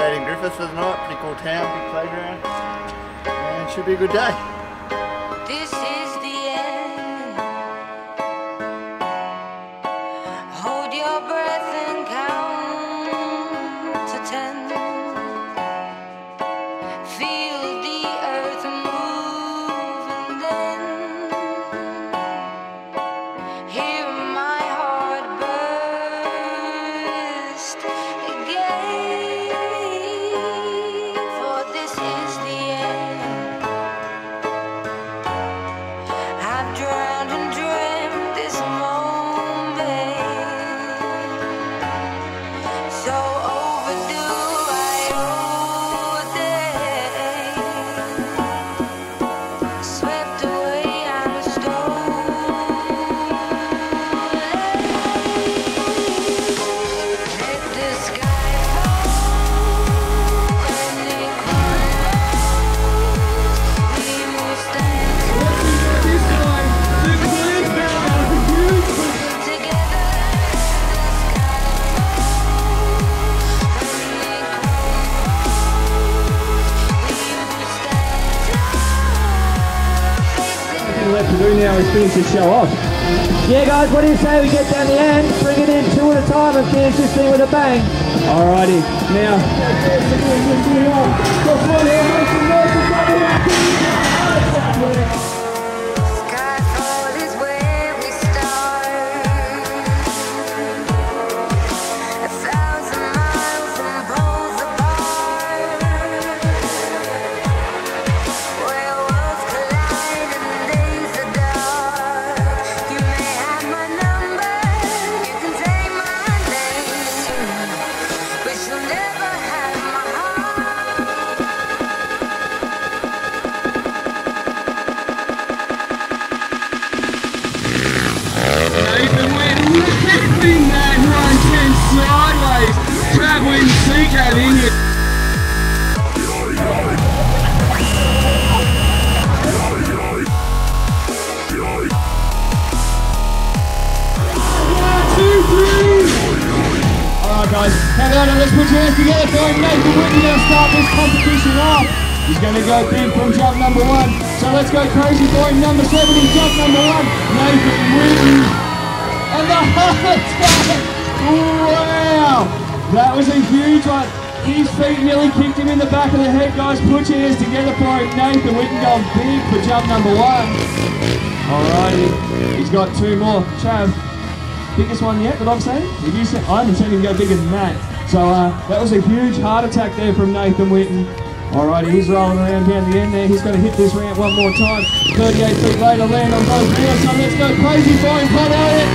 Stadium Griffith for the night. Pretty cool town, big playground. And it should be a good day. This left to do now is finish the show off. Yeah, guys, what do you say we get down the end, bring it in two at a time, and finish this thing with a bang? Alrighty, now. Lifting that 110 sideways. Traveling Seacat in three. Alright guys, let's put your hands together for Nathan Whitten to start this competition off. He's going to go big from jump number one. So let's go crazy for him. Number 70, jump number one, Nathan Whitten. And the! Wow! That was a huge one. His feet nearly kicked him in the back of the head, guys. Put your hands together for him. Nathan Whitten going big for jump number one. Alrighty. He's got two more. Chav, biggest one yet that I've seen? Have you seen? I haven't seen him go bigger than that. So uh, that was a huge heart attack there from Nathan Whitten. Alrighty, he's rolling around down the end there. He's going to hit this ramp one more time. 38 feet later, land on both wheels. So let's go crazy for him. Port Elliot,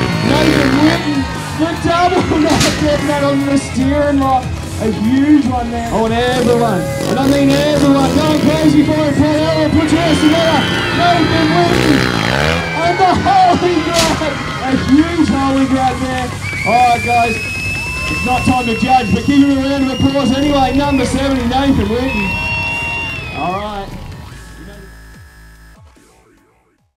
getting that on the steering lock. A huge one there. I want everyone, and I mean everyone, going crazy for him. Port Elliot, put your hands together. Nathan Whitten, and the holy grab. A huge holy grab there. Alright, guys. It's not time to judge, but give him a round of applause anyway. Number 70, Nathan Whitten. All right.